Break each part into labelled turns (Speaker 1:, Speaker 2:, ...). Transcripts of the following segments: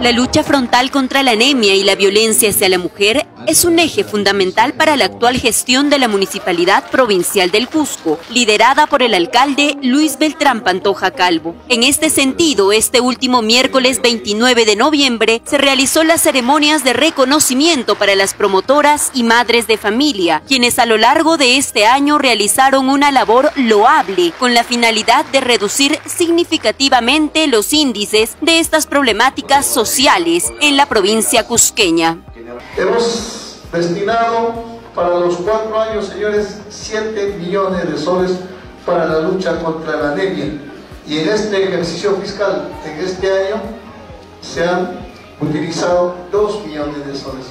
Speaker 1: La lucha frontal contra la anemia y la violencia hacia la mujer es un eje fundamental para la actual gestión de la Municipalidad Provincial del Cusco, liderada por el alcalde Luis Beltrán Pantoja Calvo. En este sentido, este último miércoles 29 de noviembre se realizó las ceremonias de reconocimiento para las promotoras y madres de familia, quienes a lo largo de este año realizaron una labor loable con la finalidad de reducir significativamente los índices de estas problemáticas sociales en la provincia cusqueña.
Speaker 2: Hemos destinado para los cuatro años, señores, 7 millones de soles para la lucha contra la anemia. Y en este ejercicio fiscal, en este año, se han utilizado 2 millones de soles.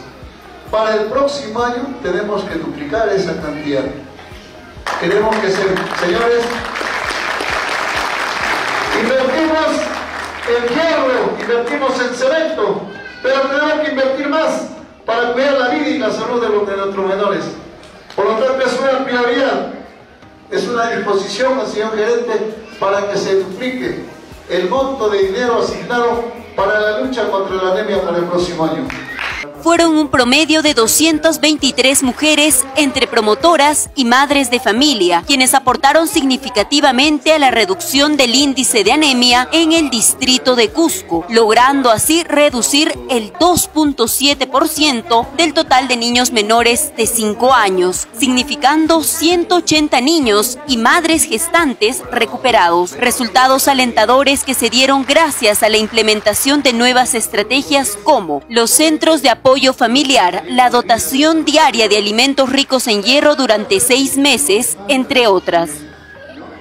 Speaker 2: Para el próximo año tenemos que duplicar esa cantidad. Queremos que, se, señores, invertimos en hierro, invertimos en cemento, pero tenemos que invertir más para cuidar la vida y la salud de, los, de nuestros menores. Por lo tanto, es una prioridad, es una disposición al señor gerente para que se duplique el monto de dinero asignado para la lucha contra la anemia para el próximo año
Speaker 1: fueron un promedio de 223 mujeres entre promotoras y madres de familia, quienes aportaron significativamente a la reducción del índice de anemia en el distrito de Cusco, logrando así reducir el 2.7% del total de niños menores de 5 años, significando 180 niños y madres gestantes recuperados. Resultados alentadores que se dieron gracias a la implementación de nuevas estrategias como los centros de apoyo apoyo familiar, la dotación diaria de alimentos ricos en hierro durante seis meses, entre otras.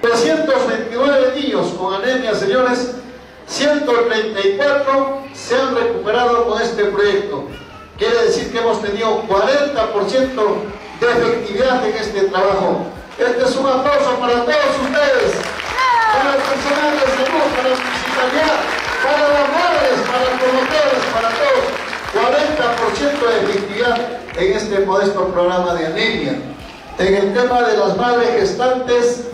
Speaker 2: 329 niños con anemia, señores, 134 se han recuperado con este proyecto. Quiere decir que hemos tenido 40% de efectividad en este trabajo. Este es un aplauso para todos ustedes, para el personal de salud, para la municipalidad, para las madres, para los promotores, para todos. 40% de efectividad en este modesto programa de anemia. En el tema de las madres gestantes,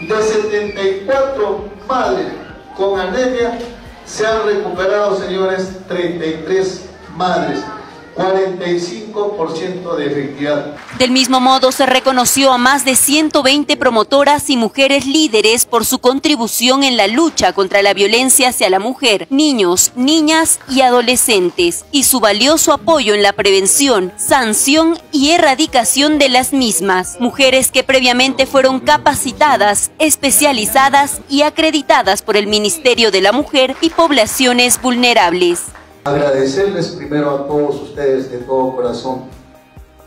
Speaker 2: de 74 madres con anemia, se han recuperado, señores, 33 madres. 45% de efectividad.
Speaker 1: Del mismo modo, se reconoció a más de 120 promotoras y mujeres líderes por su contribución en la lucha contra la violencia hacia la mujer, niños, niñas y adolescentes, y su valioso apoyo en la prevención, sanción y erradicación de las mismas. Mujeres que previamente fueron capacitadas, especializadas y acreditadas por el Ministerio de la Mujer y Poblaciones Vulnerables.
Speaker 2: Agradecerles primero a todos ustedes de todo corazón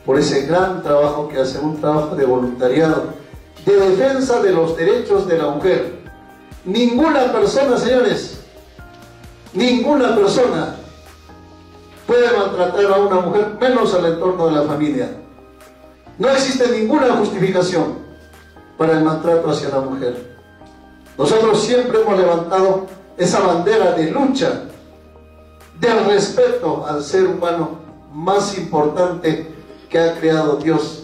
Speaker 2: por ese gran trabajo que hacen, un trabajo de voluntariado, de defensa de los derechos de la mujer. Ninguna persona, señores, ninguna persona puede maltratar a una mujer, menos al entorno de la familia. No existe ninguna justificación para el maltrato hacia la mujer. Nosotros siempre hemos levantado esa bandera de lucha del respeto al ser humano más importante que ha creado Dios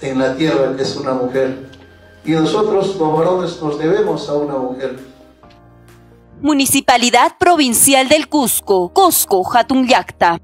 Speaker 2: en la tierra, que es una mujer. Y nosotros, los varones, nos debemos a una mujer.
Speaker 1: Municipalidad Provincial del Cusco, Cusco, Yacta.